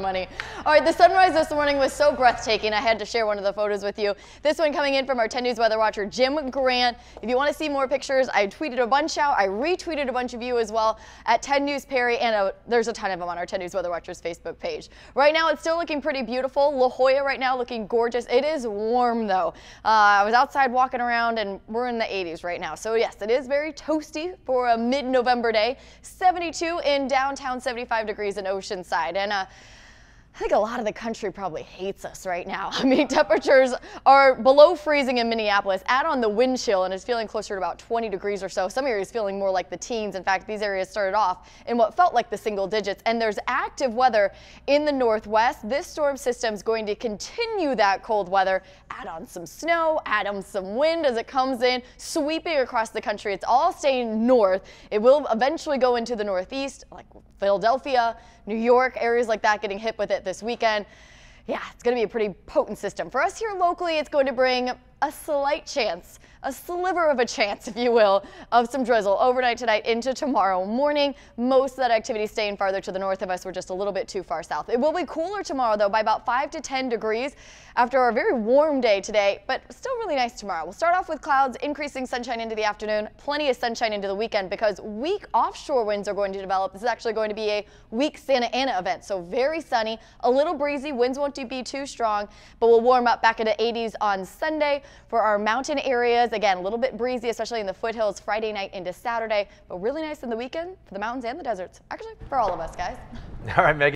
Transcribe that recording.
money. All right, the sunrise this morning was so breathtaking. I had to share one of the photos with you. This one coming in from our 10 News weather watcher, Jim Grant. If you want to see more pictures, I tweeted a bunch out. I retweeted a bunch of you as well at 10 News Parry, and a, uh, there's a ton of them on our 10 News weather watchers Facebook page. Right now, it's still looking pretty beautiful. La Jolla right now looking gorgeous. It is warm though. Uh, I was outside walking around, and we're in the 80s right now. So yes, it is very toasty for a mid-November day. 72 in downtown, 75 degrees in Oceanside, and uh, I think a lot of the country probably hates us right now. I mean, temperatures are below freezing in Minneapolis. Add on the wind chill and it's feeling closer to about 20 degrees or so. Some areas feeling more like the teens. In fact, these areas started off in what felt like the single digits. And there's active weather in the northwest. This storm system is going to continue that cold weather. Add on some snow, add on some wind as it comes in, sweeping across the country. It's all staying north. It will eventually go into the northeast, like Philadelphia, New York, areas like that getting hit with it this weekend. Yeah, it's going to be a pretty potent system. For us here locally, it's going to bring a slight chance, a sliver of a chance, if you will, of some drizzle overnight tonight into tomorrow morning. Most of that activity staying farther to the north of us. We're just a little bit too far south. It will be cooler tomorrow, though, by about 5 to 10 degrees after a very warm day today, but still really nice tomorrow. We'll start off with clouds, increasing sunshine into the afternoon, plenty of sunshine into the weekend because weak offshore winds are going to develop. This is actually going to be a weak Santa Ana event, so very sunny, a little breezy. Winds won't be too strong, but we'll warm up back into 80s on Sunday. For our mountain areas, again, a little bit breezy, especially in the foothills Friday night into Saturday, but really nice in the weekend for the mountains and the deserts. Actually, for all of us, guys. All right, Megan.